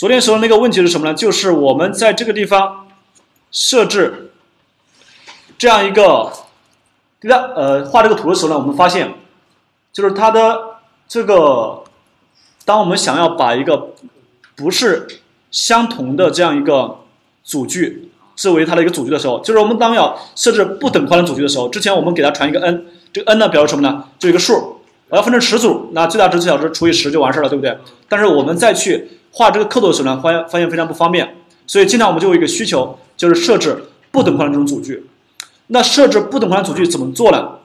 昨天说的那个问题是什么呢？就是我们在这个地方设置这样一个，对的，呃，画这个图的时候呢，我们发现就是它的这个，当我们想要把一个不是相同的这样一个组距作为它的一个组距的时候，就是我们当要设置不等宽的组距的时候，之前我们给它传一个 n，这个 n 呢表示什么呢？就一个数。我要分成十组，那最大值最小值除以十就完事了，对不对？但是我们再去画这个刻度的时候呢，发现发现非常不方便，所以经常我们就有一个需求，就是设置不等宽的这种组距。那设置不等宽的组距怎么做呢？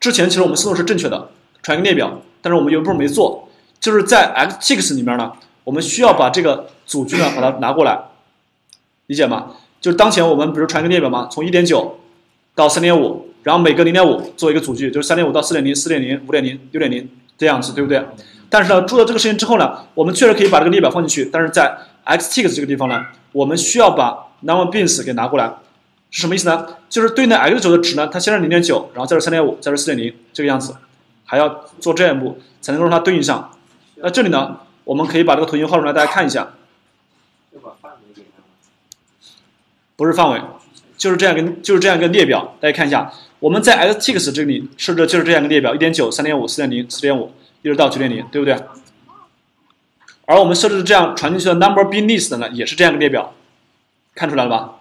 之前其实我们思路是正确的，传一个列表，但是我们有一部分没做，就是在 xtics 里面呢，我们需要把这个组距呢把它拿过来，理解吗？就是当前我们不是传一个列表吗？从一点九到三点五。然后每个零点五做一个组距，就是三点五到四点零、四点零、五点零、六点零这样子，对不对？但是呢，做了这个事情之后呢，我们确实可以把这个列表放进去，但是在 xtics 这个地方呢，我们需要把 numberBeans 给拿过来，是什么意思呢？就是对应的 x 轴的值呢，它先是零点九，然后再是三点五，再是四点零这个样子，还要做这样一步才能够让它对应上。那这里呢，我们可以把这个图形画出来，大家看一下。不是范围，就是这样一个，就是这样一个列表，大家看一下。我们在 xtics 这里设置的就是这样一个列表，一点九、三点五、四点零、四点五，一直到九点零，对不对？而我们设置的这样传进去的 numberBeans 呢，也是这样一个列表，看出来了吧？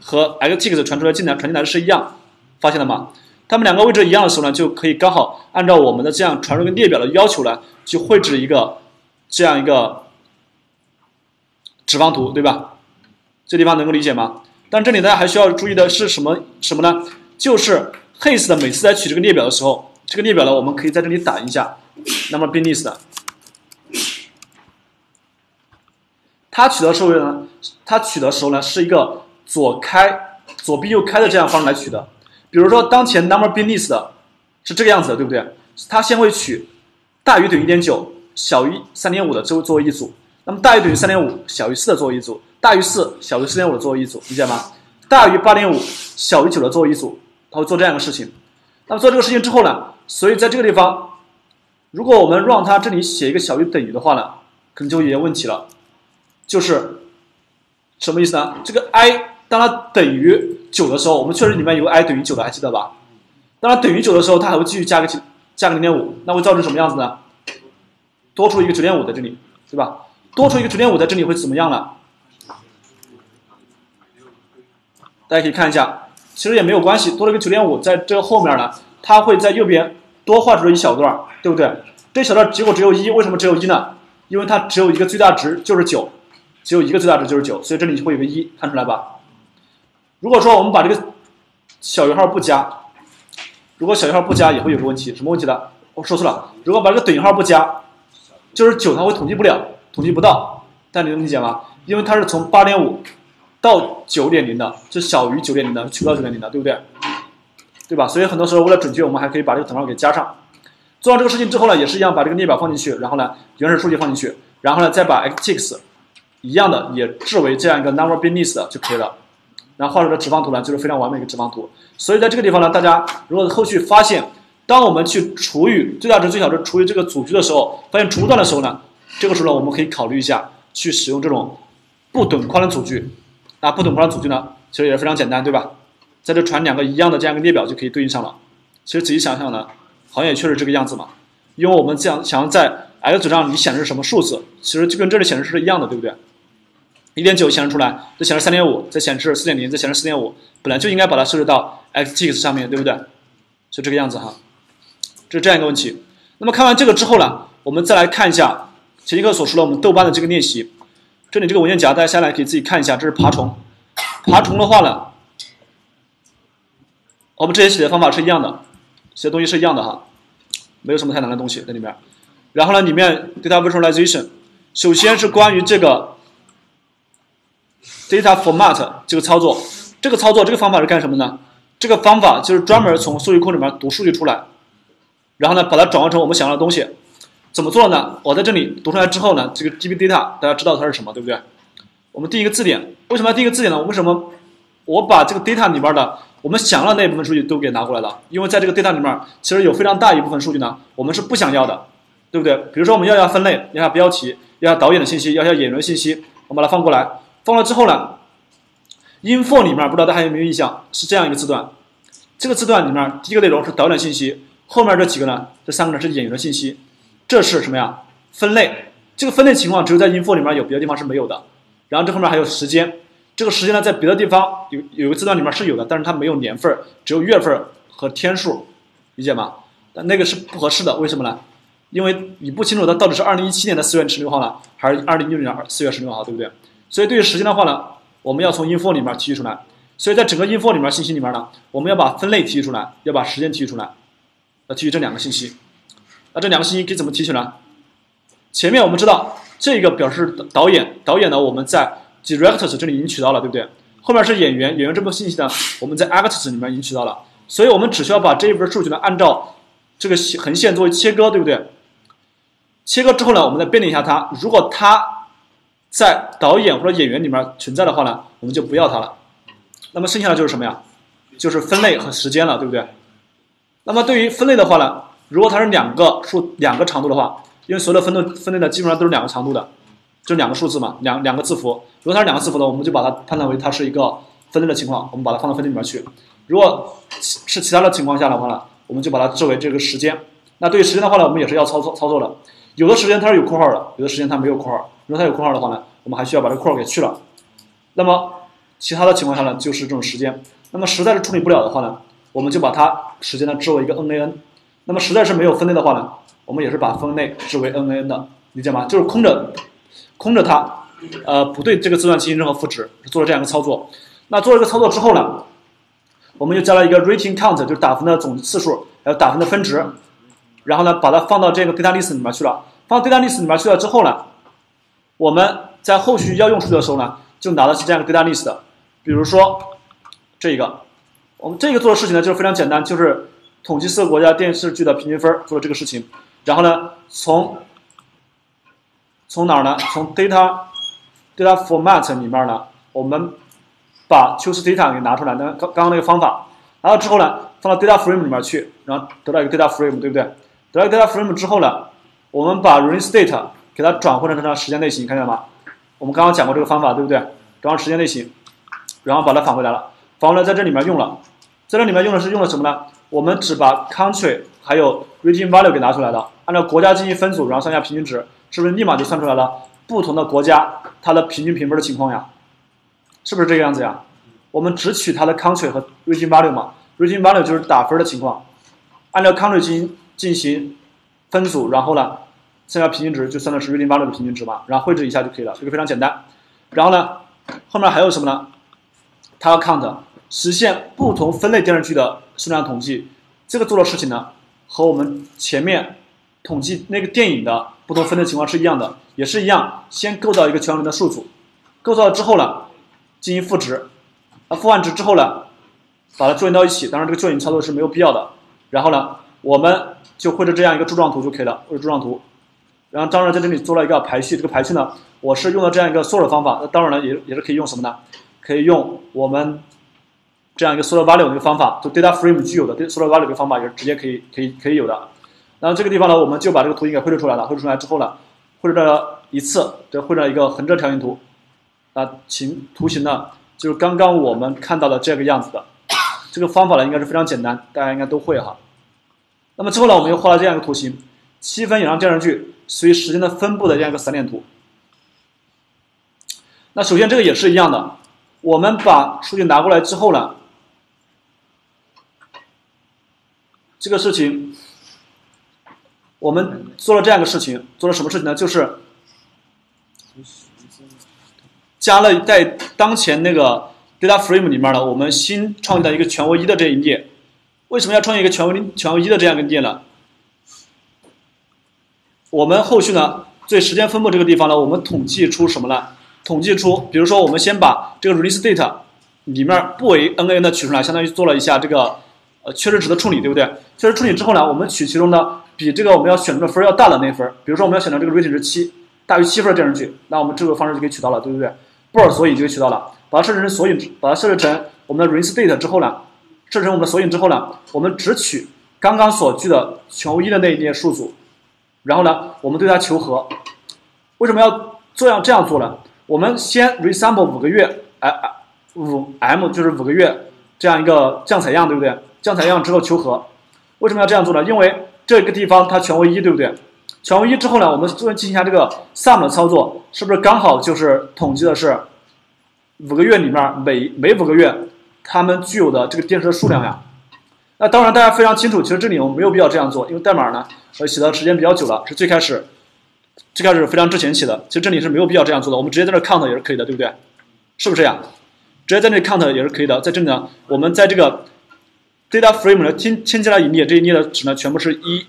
和 xtics 传出来进来传进来的是一样，发现了吗？它们两个位置一样的时候呢，就可以刚好按照我们的这样传入个列表的要求呢，去绘制一个这样一个直方图，对吧？这地方能够理解吗？但这里大家还需要注意的是什么什么呢？就是 has 的每次在取这个列表的时候，这个列表呢，我们可以在这里打印一下。那么 Beneath 的，它取的时候呢，它取的时候呢是一个左开左闭右开的这样方式来取的。比如说当前 Number Beneath 是这个样子的，对不对？它先会取大于等于一点九，小于三点五的作作为一组。那么大于等于三点五，小于四的作为一组；大于四，小于四点五的作为一组，理解吗？大于八点五，小于九的作为一组。它会做这样一个事情，那么做这个事情之后呢？所以在这个地方，如果我们让它这里写一个小于等于的话呢，可能就有点问题了。就是什么意思呢？这个 i 当它等于九的时候，我们确实里面有个 i 等于九的，还记得吧？当它等于九的时候，它还会继续加个加个零点五，那会造成什么样子呢？多出一个九点五在这里，对吧？多出一个九点五在这里会怎么样呢？大家可以看一下。其实也没有关系，多了一个九点五，在这个后面呢，它会在右边多画出了一小段，对不对？这小段结果只有一，为什么只有一呢？因为它只有一个最大值就是九，只有一个最大值就是九，所以这里就会有个一，看出来吧？如果说我们把这个小于号不加，如果小于号不加也会有个问题，什么问题呢？我说错了，如果把这个等于号不加，就是九它会统计不了，统计不到，但你能理解吗？因为它是从八点五。到九点零的，是小于九点零的，取不到九点零的，对不对？对吧？所以很多时候为了准确，我们还可以把这个等号给加上。做完这个事情之后呢，也是一样，把这个列表放进去，然后呢，原始数据放进去，然后呢，再把 x6 一样的也置为这样一个 numberBeans 的就可以了。然后画出的直方图呢，就是非常完美的一个直方图。所以在这个地方呢，大家如果后续发现，当我们去除以最大值、最小值除以这个组距的时候，发现除不断的时候呢，这个时候呢，我们可以考虑一下去使用这种不等宽的组距。那不等宽的组距呢，其实也是非常简单，对吧？在这传两个一样的这样一个列表就可以对应上了。其实仔细想想呢，好像也确实这个样子嘛。因为我们这样想要在 x 轴上你显示什么数字，其实就跟这里显示是一样的，对不对？一点九显示出来，再显示三点五，再显示四点零，再显示四点五，本来就应该把它设置到 XTX 上面对不对？就这个样子哈，这是这样一个问题。那么看完这个之后呢，我们再来看一下前一课所说的我们豆瓣的这个练习。这里这个文件夹，大家下来可以自己看一下。这是爬虫，爬虫的话呢，我们之前写的方法是一样的，写的东西是一样的哈，没有什么太难的东西在里面。然后呢，里面 data visualization，首先是关于这个 data format 这个操作，这个操作这个方法是干什么呢？这个方法就是专门从数据库里面读数据出来，然后呢，把它转换成我们想要的东西。怎么做呢？我在这里读出来之后呢，这个 GB data 大家知道它是什么，对不对？我们第一个字典，为什么要第一个字典呢？为什么我把这个 data 里边的我们想要那一部分数据都给拿过来了？因为在这个 data 里面，其实有非常大一部分数据呢，我们是不想要的，对不对？比如说我们要要分类，要要标题，要下导演的信息，要下演员的信息，我们把它放过来。放了之后呢，info 里面不知道大家有没有印象，是这样一个字段。这个字段里面第一个内容是导演信息，后面这几个呢，这三个呢是演员的信息。这是什么呀？分类。这个分类情况只有在 info 里面有，别的地方是没有的。然后这后面还有时间，这个时间呢在别的地方有有个字段里面是有的，但是它没有年份，只有月份和天数，理解吗？但那个是不合适的，为什么呢？因为你不清楚它到底是二零一七年的四月十六号呢，还是二零一六年四月十六号，对不对？所以对于时间的话呢，我们要从 info 里面提取出来。所以在整个 info 里面信息里面呢，我们要把分类提取出来，要把时间提取出来，要提取这两个信息。那这两个信息可以怎么提取呢？前面我们知道这个表示导演，导演呢我们在 directors 这里已经取到了，对不对？后面是演员，演员这部分信息呢我们在 actors 里面已经取到了，所以我们只需要把这一部分数据呢按照这个横线作为切割，对不对？切割之后呢，我们再编列一下它，如果它在导演或者演员里面存在的话呢，我们就不要它了。那么剩下的就是什么呀？就是分类和时间了，对不对？那么对于分类的话呢，如果它是两个数两个长度的话，因为所有的分类分类呢基本上都是两个长度的，就两个数字嘛，两两个字符。如果它是两个字符的，我们就把它判断为它是一个分类的情况，我们把它放到分类里面去。如果是其他的情况下的话呢，我们就把它置为这个时间。那对于时间的话呢，我们也是要操作操作的。有的时间它是有括号的，有的时间它没有括号。如果它有括号的话呢，我们还需要把这个括号给去了。那么其他的情况下呢，就是这种时间。那么实在是处理不了的话呢，我们就把它时间呢置为一个 NaN。那么实在是没有分类的话呢，我们也是把分类置为 NaN 的，理解吗？就是空着，空着它，呃，不对这个字段进行任何赋值，做了这样一个操作。那做了这个操作之后呢，我们又加了一个 rating count，就是打分的总次数，还有打分的分值。然后呢，把它放到这个 data list 里面去了。放到 data list 里面去了之后呢，我们在后续要用数据的时候呢，就拿的是这样一个 data list。比如说这一个，我们这个做的事情呢，就是非常简单，就是统计四个国家电视剧的平均分做了这个事情。然后呢，从从哪儿呢？从 data data format 里面呢，我们把 choose data 给拿出来。那刚刚刚那个方法，然后之后呢，放到 data frame 里面去，然后得到一个 data frame，对不对？得到 data frame 之后呢，我们把 rain state 给它转换成它的时间类型，看见了吗？我们刚刚讲过这个方法，对不对？转换时间类型。然后把它返回来了，返回来在这里面用了，在这里面用的是用了什么呢？我们只把 country 还有 region value 给拿出来了，按照国家进行分组，然后算下平均值，是不是立马就算出来了不同的国家它的平均评分的情况呀？是不是这个样子呀？我们只取它的 country 和 region value 嘛，region value 就是打分的情况，按照 country 进行进行分组，然后呢，算下平均值就算的是 region value 的平均值嘛，然后绘制一下就可以了，这个非常简单。然后呢，后面还有什么呢？它要 count 实现不同分类电视剧的数量统计，这个做的事情呢，和我们前面统计那个电影的不同分类情况是一样的，也是一样，先构造一个全文的数组，构造了之后呢，进行赋值，啊，赋完值之后呢，把它 join 到一起，当然这个 join 操作是没有必要的，然后呢，我们就绘制这样一个柱状图就可以了，绘制柱状图，然后当然在这里做了一个排序，这个排序呢，我是用了这样一个 sort 方法，那当然了也也是可以用什么呢？可以用我们这样一个 sort value 的一个方法，就 data frame 具有的 sort value 的方法，也是直接可以可以可以有的。然后这个地方呢，我们就把这个图形给绘制出来了。绘制出来之后呢，绘制了一次，就绘制了一个横折条形图。啊，形图形呢，就是刚刚我们看到的这个样子的。这个方法呢，应该是非常简单，大家应该都会哈。那么之后呢，我们又画了这样一个图形，七分以上电视剧随时间的分布的这样一个散点图。那首先这个也是一样的。我们把数据拿过来之后呢，这个事情我们做了这样一个事情，做了什么事情呢？就是加了在当前那个 data frame 里面呢，我们新创建的一个权威一的这一列。为什么要创建一个权威权威一的这样一个列呢？我们后续呢，对时间分布这个地方呢，我们统计出什么呢？统计出，比如说，我们先把这个 release date 里面不为 NaN 的取出来，相当于做了一下这个呃缺失值的处理，对不对？缺失处理之后呢，我们取其中的比这个我们要选择的分要大的那分。比如说，我们要选择这个 rating 是七，大于七分的电视剧，那我们这个方式就可以取到了，对不对？布尔索引就可以取到了。把它设置成索引，把它设置成我们的 release data 之后呢，设置成我们的索引之后呢，我们只取刚刚所具的全无一的那一列数组，然后呢，我们对它求和。为什么要这样这样做呢？我们先 resample 五个月，哎哎，五 m 就是五个月这样一个降采样，对不对？降采样之后求和，为什么要这样做呢？因为这个地方它全为一，对不对？全为一之后呢，我们做进行一下这个 sum 的操作，是不是刚好就是统计的是五个月里面每每五个月它们具有的这个电池的数量呀？那当然大家非常清楚，其实这里我们没有必要这样做，因为代码呢呃写的时间比较久了，是最开始最开始非常之前写的，其实这里是没有必要这样做的，我们直接在这 count 也是可以的，对不对？是不是呀？直接在这里 count 也是可以的，在这里呢，我们在这个 data frame 呢添添加了一列，这一列的值呢全部是一。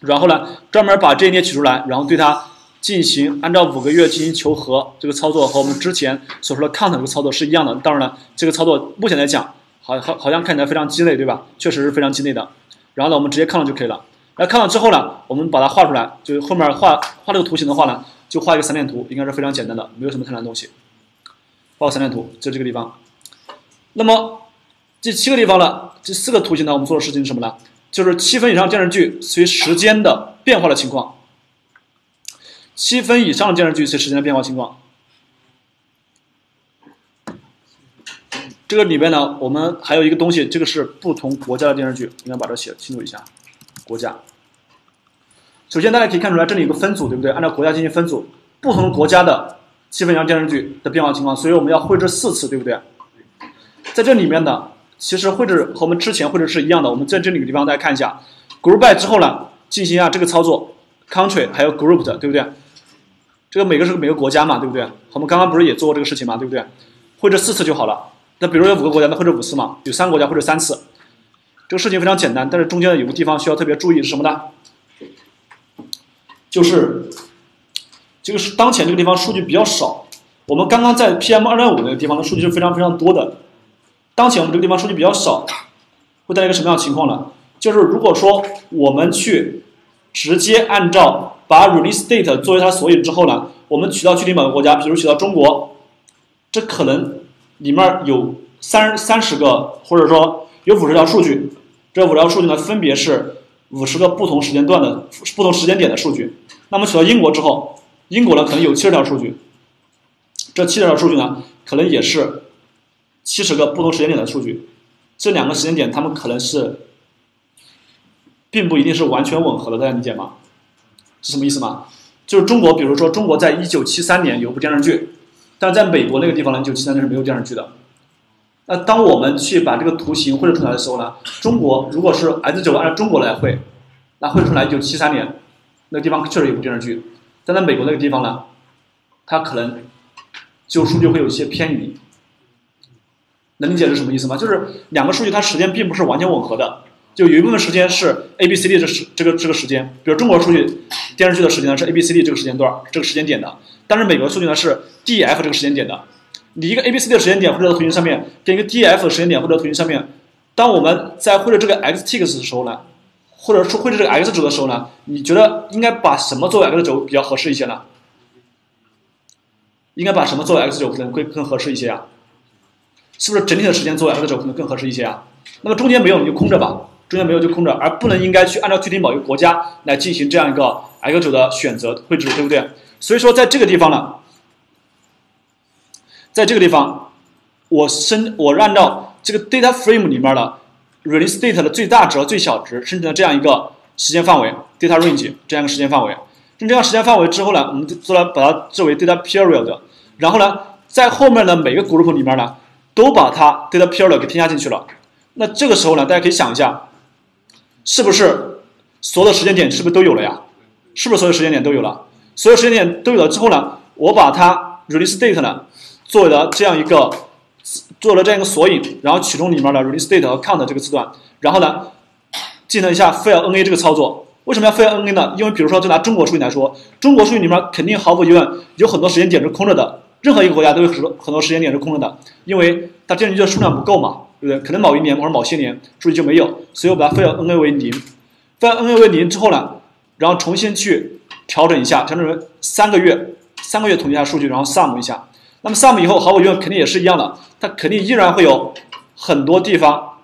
然后呢，专门把这一列取出来，然后对它进行按照五个月进行求和，这个操作和我们之前所说的 count 这个操作是一样的。当然了，这个操作目前来讲，好好好像看起来非常鸡肋，对吧？确实是非常鸡肋的。然后呢，我们直接 count 就可以了。那 count 之后呢，我们把它画出来，就是后面画画这个图形的话呢，就画一个散点图，应该是非常简单的，没有什么太难的东西。画个散点图，就这个地方。那么这七个地方呢，这四个图形呢，我们做的事情是什么呢？就是七分以上电视剧随时间的变化的情况，七分以上的电视剧随时间的变化情况。这个里边呢，我们还有一个东西，这个是不同国家的电视剧，应该把这写清楚一下。国家，首先大家可以看出来，这里有个分组，对不对？按照国家进行分组，不同国家的七分以上电视剧的变化情况，所以我们要绘制四次，对不对？在这里面呢。其实绘制和我们之前绘制是一样的。我们在这里个地方大家看一下，group by 之后呢，进行一下这个操作，country 还有 group 的，对不对？这个每个是每个国家嘛，对不对？我们刚刚不是也做过这个事情嘛，对不对？绘制四次就好了。那比如有五个国家，那绘制五次嘛？有三个国家绘制三次。这个事情非常简单，但是中间有个地方需要特别注意是什么呢？就是这个是当前这个地方数据比较少。我们刚刚在 PM 二点五那个地方的数据是非常非常多的。当前我们这个地方数据比较少，会带来一个什么样的情况呢？就是如果说我们去直接按照把 release date 作为它索引之后呢，我们取到具体某个国家，比如取到中国，这可能里面有三三十个，或者说有五十条数据，这五条数据呢分别是五十个不同时间段的不同时间点的数据。那么取到英国之后，英国呢可能有七十条数据，这七十条数据呢可能也是。七十个不同时间点的数据，这两个时间点它们可能是，并不一定是完全吻合的，大家理解吗？是什么意思吗？就是中国，比如说中国在一九七三年有部电视剧，但在美国那个地方呢，一九七三年是没有电视剧的。那当我们去把这个图形绘制出来的时候呢，中国如果是 S 九按照中国来绘，那绘出来一九七三年那个地方确实有部电视剧，但在美国那个地方呢，它可能就数据会有一些偏移。能理解是什么意思吗？就是两个数据它时间并不是完全吻合的，就有一部分时间是 A B C D 这时这个这个时间，比如中国数据电视剧的时间呢是 A B C D 这个时间段这个时间点的，但是美国数据呢是 D F 这个时间点的。你一个 A B C D 的时间点绘制到图形上面，跟一个 D F 的时间点绘制到图形上面，当我们在绘制这个 X T X 的时候呢，或者说绘制这个 X 轴的时候呢，你觉得应该把什么作为 X 轴比较合适一些呢？应该把什么作为 X 轴可能会更合适一些啊？是不是整体的时间做 X 轴可能更合适一些啊？那么中间没有你就空着吧，中间没有就空着，而不能应该去按照具体某一个国家来进行这样一个 X 轴的选择绘制，对不对？所以说在这个地方呢，在这个地方，我生我按照这个 data frame 里面的 release date 的最大值和最小值生成了这样一个时间范围 data range 这样一个时间范围，生成这样时间范围之后呢，我们就做了把它作为 data period，然后呢，在后面的每个 group 里面呢。都把它 data period 给添加进去了，那这个时候呢，大家可以想一下，是不是所有的时间点是不是都有了呀？是不是所有时间点都有了？所有时间点都有了之后呢，我把它 release date 呢，作为了这样一个做了这样一个索引，然后启动里面的 release date 和 count 这个字段，然后呢，进行一下 fail na 这个操作。为什么要 fail na 呢？因为比如说就拿中国数据来说，中国数据里面肯定毫无疑问有很多时间点是空着的。任何一个国家都有很多很多时间点是空着的，因为它电视剧的数量不够嘛，对不对？可能某一年或者某些年数据就没有，所以我把它 fill na 为零，fill na 为零之后呢，然后重新去调整一下，调整为三个月，三个月统计一下数据，然后 sum 一下。那么 sum 以后毫无疑问肯定也是一样的，它肯定依然会有很多地方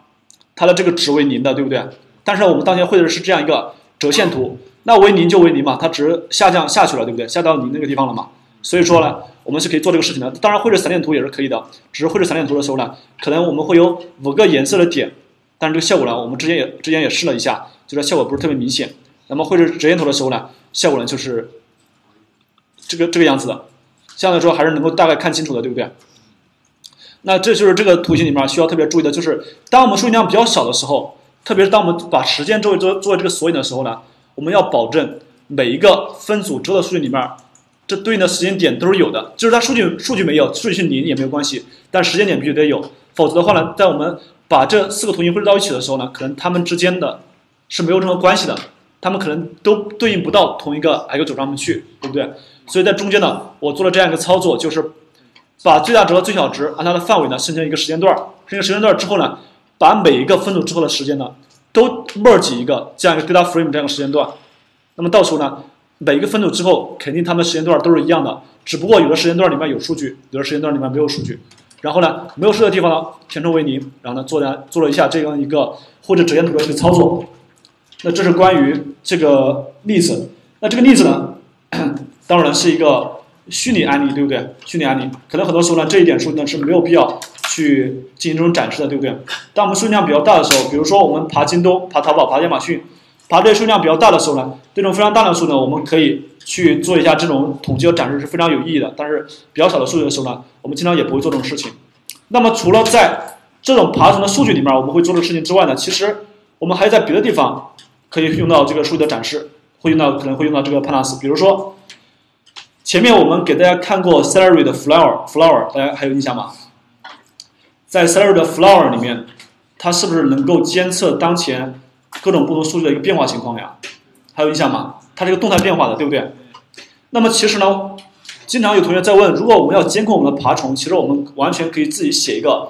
它的这个值为零的，对不对？但是我们当前绘的是这样一个折线图。那为零就为零嘛，它值下降下去了，对不对？下到零那个地方了嘛。所以说呢，我们是可以做这个事情的。当然，绘制散点图也是可以的，只是绘制散点图的时候呢，可能我们会有五个颜色的点，但是这个效果呢，我们之前也之前也试了一下，就是效果不是特别明显。那么绘制直线图的时候呢，效果呢就是这个这个样子的，相对来说还是能够大概看清楚的，对不对？那这就是这个图形里面需要特别注意的，就是当我们数据量比较小的时候，特别是当我们把时间周围做做这个索引的时候呢，我们要保证每一个分组之后的数据里面，这对应的时间点都是有的。就是它数据数据没有，数据是零也没有关系，但时间点必须得有，否则的话呢，在我们把这四个图形绘制到一起的时候呢，可能它们之间的是没有任何关系的，它们可能都对应不到同一个 x 轴上面去，对不对？所以在中间呢，我做了这样一个操作，就是。把最大值和最小值按它的范围呢生成一个时间段，生成时间段之后呢，把每一个分组之后的时间呢都 merge 一个这样一个 data frame 这样一个时间段。那么到时候呢，每一个分组之后肯定它们时间段都是一样的，只不过有的时间段里面有数据，有的时间段里面没有数据。然后呢，没有数的地方呢填充为零，然后呢做了做了一下这样一个或者折线图的一个操作。那这是关于这个例子。那这个例子呢，当然是一个。虚拟案例对不对？虚拟案例可能很多时候呢，这一点数据呢是没有必要去进行这种展示的，对不对？当我们数据量比较大的时候，比如说我们爬京东、爬淘宝、爬亚马逊，爬这些数量比较大的时候呢，这种非常大的数呢，我们可以去做一下这种统计和展示是非常有意义的。但是比较小的数据的时候呢，我们经常也不会做这种事情。那么除了在这种爬虫的数据里面我们会做的事情之外呢，其实我们还在别的地方可以用到这个数据的展示，会用到可能会用到这个 Pandas，比如说。前面我们给大家看过 salary 的 flower，flower 大家还有印象吗？在 salary 的 flower 里面，它是不是能够监测当前各种不同数据的一个变化情况呀？还有印象吗？它是一个动态变化的，对不对？那么其实呢，经常有同学在问，如果我们要监控我们的爬虫，其实我们完全可以自己写一个，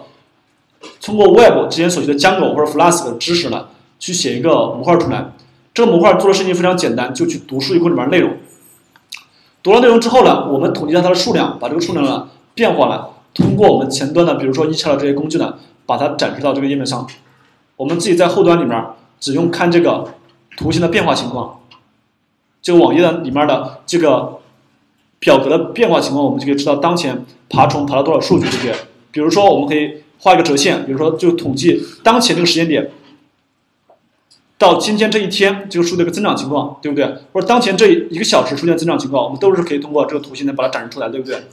通过 web 之前所学的 Django 或者 Flask 的知识呢，去写一个模块出来。这个模块做的事情非常简单，就去读数据库里面内容。读了内容之后呢，我们统计一下它的数量，把这个数量呢变化呢，通过我们前端的，比如说 e c h a r 这些工具呢，把它展示到这个页面上。我们自己在后端里面只用看这个图形的变化情况，这个网页的里面的这个表格的变化情况，我们就可以知道当前爬虫爬了多少数据，对不对？比如说我们可以画一个折线，比如说就统计当前这个时间点。到今天这一天这个数的一个增长情况，对不对？或者当前这一个小时出现增长情况，我们都是可以通过这个图形来把它展示出来，对不对？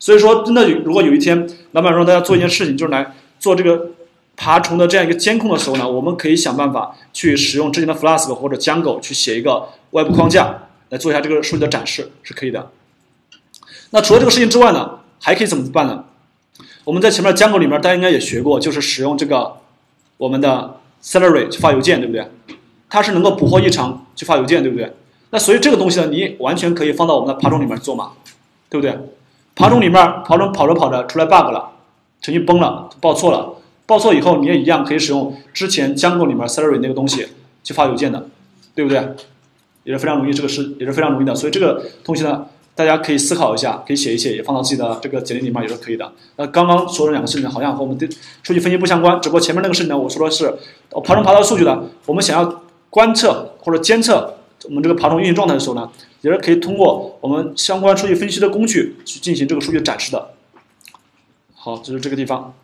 所以说，真的如果有一天老板让大家做一件事情，就是来做这个爬虫的这样一个监控的时候呢，我们可以想办法去使用之前的 Flask 或者 Django 去写一个外部框架来做一下这个数据的展示，是可以的。那除了这个事情之外呢，还可以怎么办呢？我们在前面 Django 里面大家应该也学过，就是使用这个我们的。Salary 去发邮件，对不对？它是能够捕获异常去发邮件，对不对？那所以这个东西呢，你完全可以放到我们的爬虫里面做嘛，对不对？爬虫里面，爬虫跑着跑着出来 bug 了，程序崩了，报错了，报错以后你也一样可以使用之前 Django 里面 Salary 那个东西去发邮件的，对不对？也是非常容易，这个是也是非常容易的。所以这个东西呢。大家可以思考一下，可以写一写，也放到自己的这个简历里面也是可以的。那刚刚说的两个事情好像和我们的数据分析不相关，只不过前面那个事情呢，我说的是爬虫爬到数据的，我们想要观测或者监测我们这个爬虫运行状态的时候呢，也是可以通过我们相关数据分析的工具去进行这个数据展示的。好，就是这个地方。